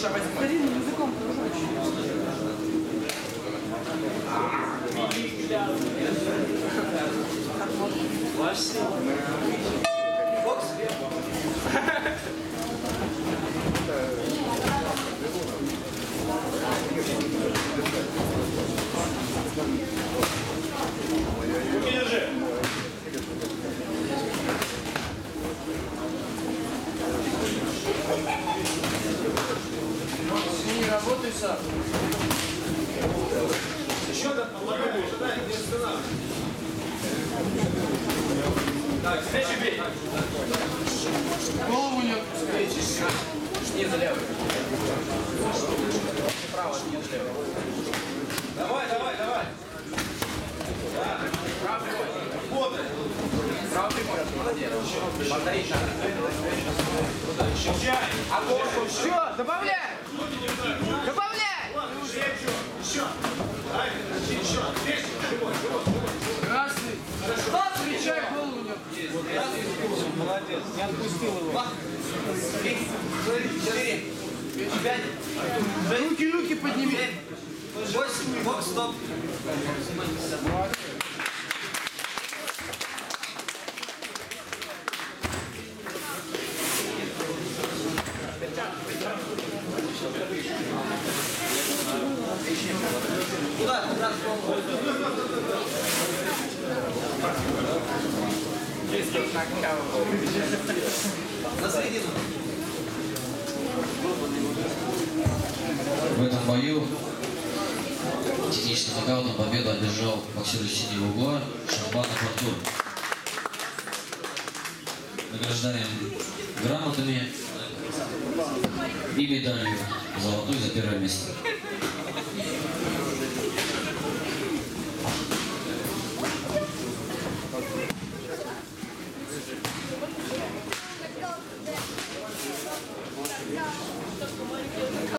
Фокс? Старинным языком. Не работай сам. Голову не отпускай. Не за левый. Право, не за левый. Давай, давай, давай. Правый прямой. Правый прямой. Молодец. Повторить надо. А корпус? Добавляй! Добавляй! Отпускай. Четыре. Пять. Руки, руки подними. Восемь. Бокс, стоп. Куда? Куда? В этом бою техническим нокаутом победу одержал боксер из синего угла Шамбанов Артур. Награждаем грамотами и медалью золотой за первое место.